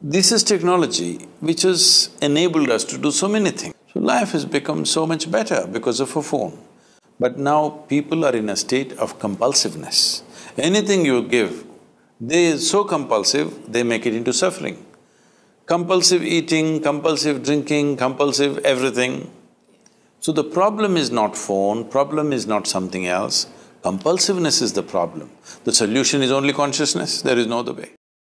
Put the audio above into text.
This is technology which has enabled us to do so many things. So life has become so much better because of a phone. But now people are in a state of compulsiveness. Anything you give, they are so compulsive, they make it into suffering. Compulsive eating, compulsive drinking, compulsive everything. So the problem is not phone, problem is not something else, compulsiveness is the problem. The solution is only consciousness, there is no other way.